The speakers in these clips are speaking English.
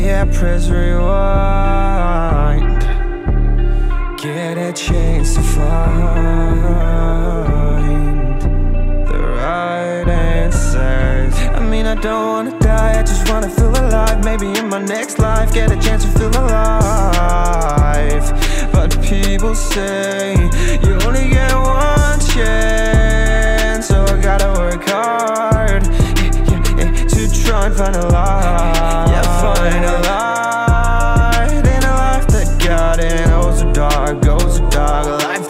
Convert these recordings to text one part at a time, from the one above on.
Yeah, press rewind Get a chance to find the right answers. I mean, I don't wanna die, I just wanna feel alive. Maybe in my next life, get a chance to feel alive. But people say you only get one chance, so I gotta work hard yeah, yeah, yeah, to try and find a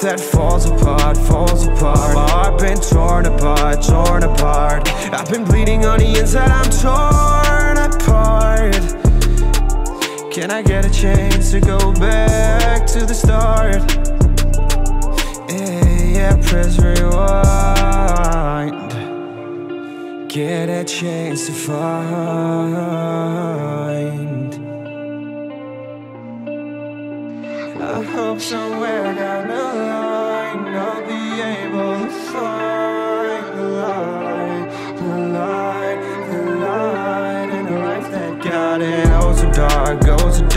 that falls apart, falls apart. My heart been torn apart, torn apart. I've been bleeding on the inside, I'm torn apart. Can I get a chance to go back to the start? Yeah, yeah, press rewind. Get a chance to find.